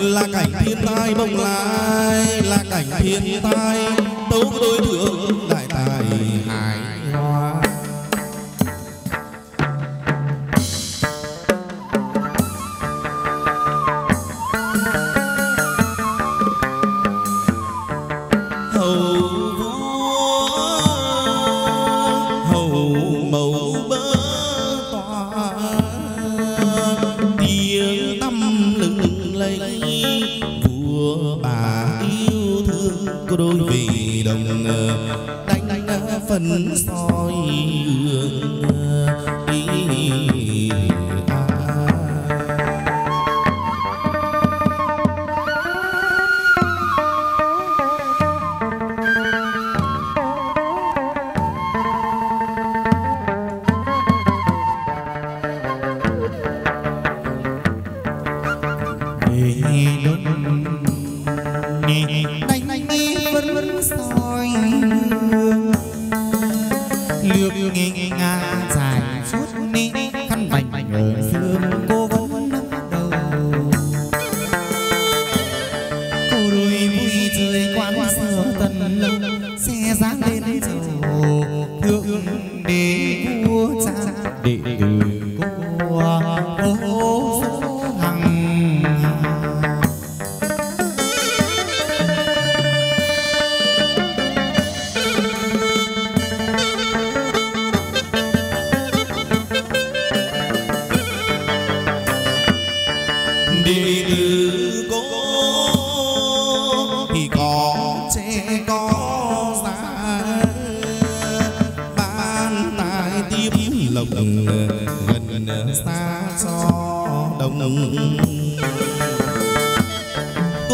là cảnh thiên tai bông lai, là cảnh thiên tai, tấu tôi tượng đại tài. Phần soi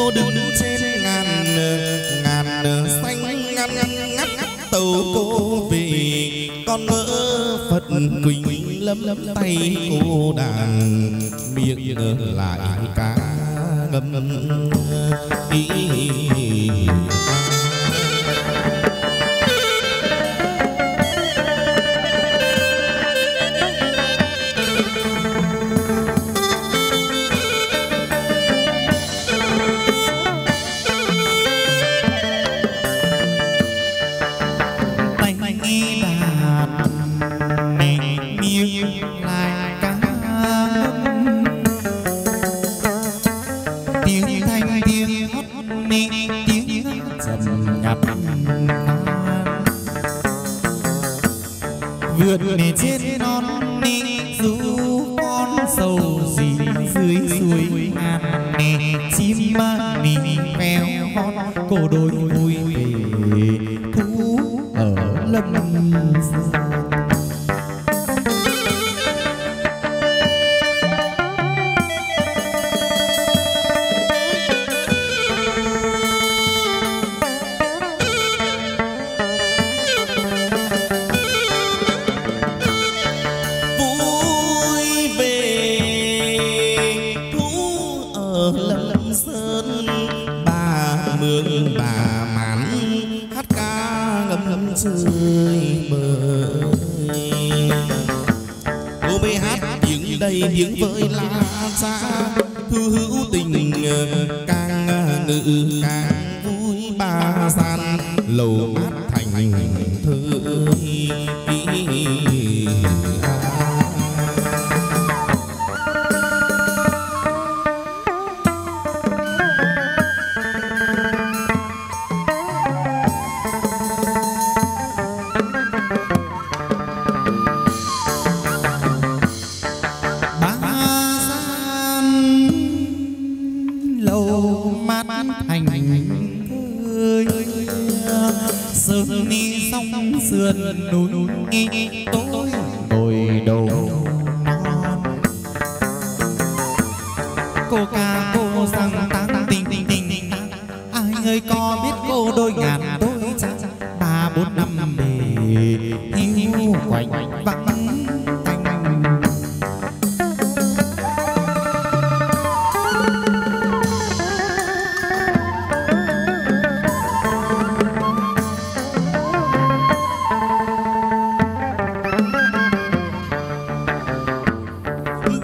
cô đứng trên ngàn ngàn xanh ngăn ngăn ngắt tàu cô về. Con ngỡ phật quỳnh lâm lâm tay cô đàn, miệng lại cá ngâm. Ý vượt nề trên non ni, dù con sầu gì dưới suối ngàn nè chim ma nì mèo hót cổ đôi vui về thú ở lâm bê hát, những đầy những với la xa. Thư hữu tình ờ, càng ờ, nữ càng vui ba gian. Lầu mát thành thơ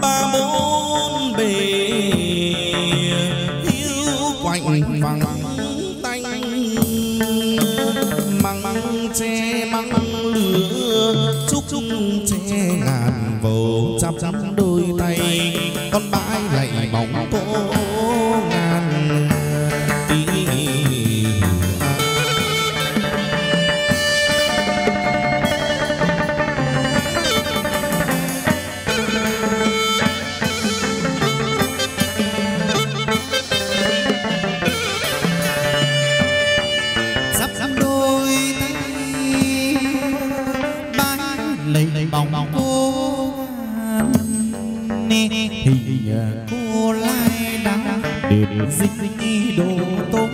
ba bốn bề yêu quạnh bằng tanh măng che măng lửa chúc chúc che ngàn vầu trăm trăm đôi dịch đồ tốt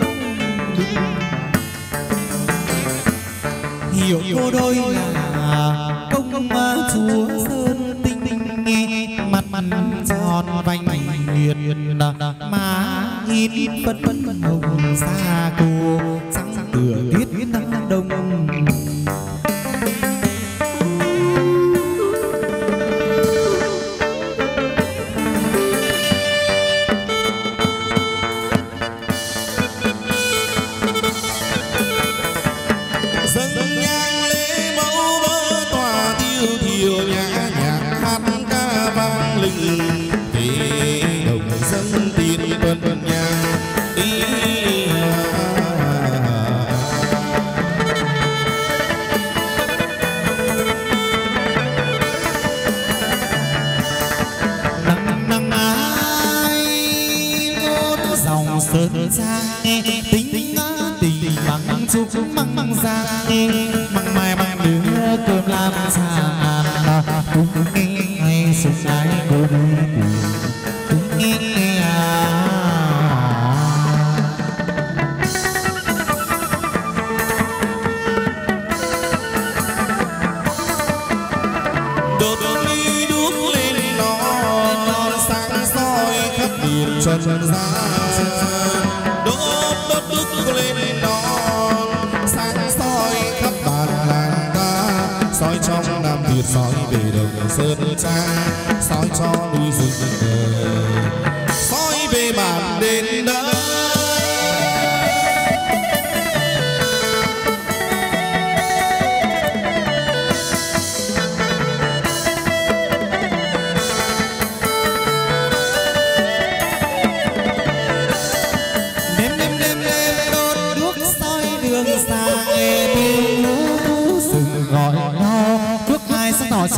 hiểu cô đôi là công chúa sơn tinh tinh mặt mặt tròn vành nguyệt má in phân phân hồng xa cô trắng tựa nắng đông giang tính tính tình măng chúc măng măng giang măng mai măng đứa cơm làm tràn cha soi cho núi rừng. Soi về bản đền đất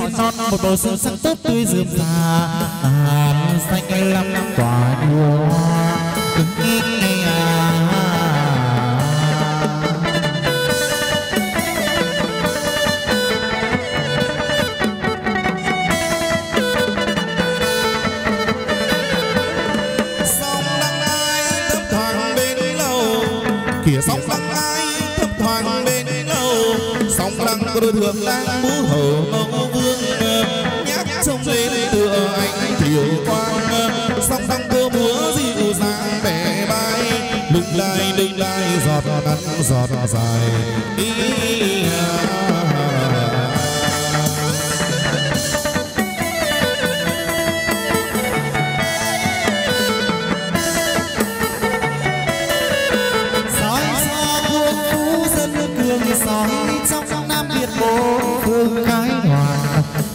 hai non một bầu xuân sáng tốt tươi rườm rà. Xanh lắm quả đua. Cứng nghe à. Sóng đăng ai, thấp thoáng bên lâu kìa sóng đăng ai, thấp thoáng bên lâu sóng đăng có đôi thường đang mũ hầu nam việt đai giọt ngắn giọt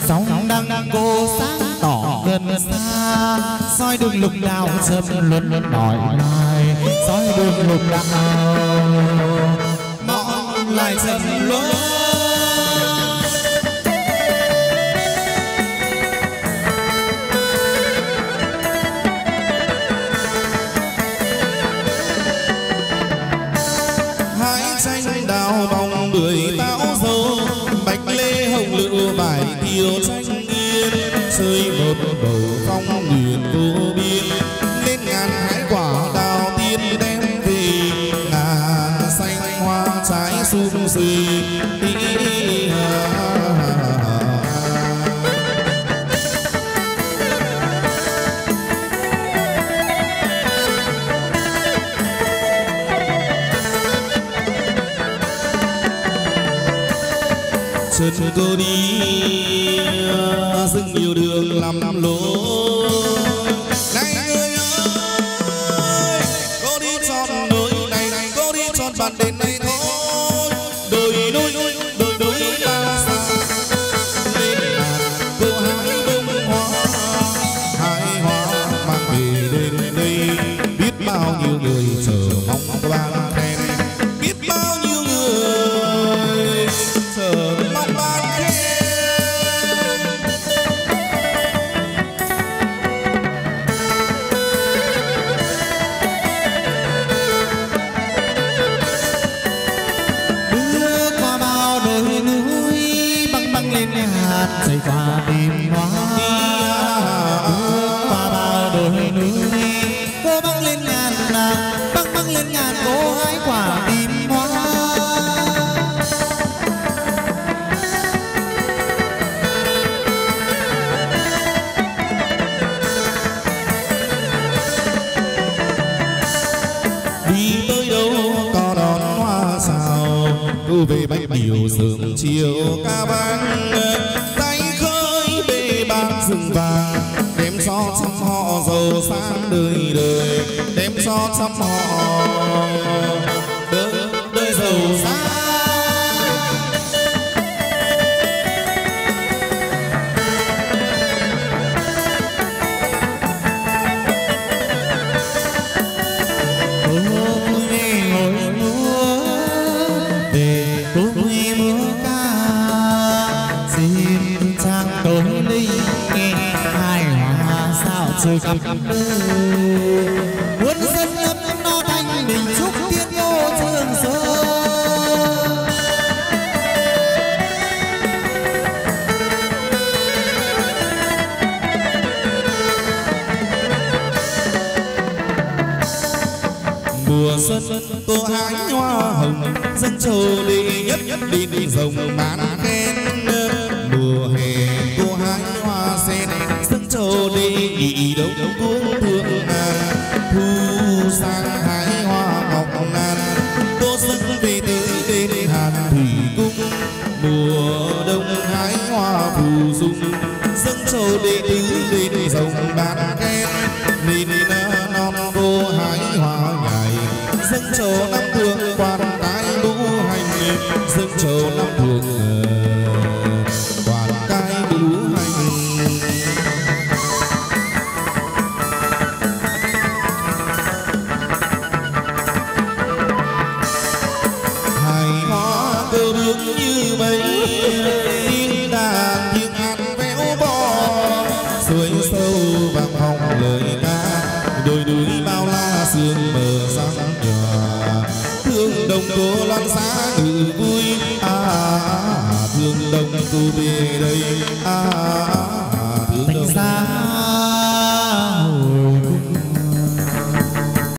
sóng đăng cô sáng tỏ gần xa, soi đường lục đạo dâm luôn luôn đòi lai soi đường lục lạc. Mong lại dần lối. Gì? Xì chân cô đi dừng nhiều đường làm lầm lối. Này đến ơi ngàn bắc lên ngàn cô gái quả tim hoa. Đi tới đâu có đón hoa sao thu về bánh biểu sớm chiều ca vang. Tay khơi bề bạc rừng vàng đêm xăm họ giàu sang đời đời, đem gió xăm họ đời đời giàu sang. Sự muốn dân ấm no thanh mình chúc tiên vô trường sơn mùa xuân tô hái hoa hồng dân châu đi nhất nhất đi đi rồng bán khen phù dung dâng trầu đi tứ lên rồng bàn khen nên non cô hái hoa nhài. Dâng trầu năm thương quan tái lũ hành dâng trầu năm thương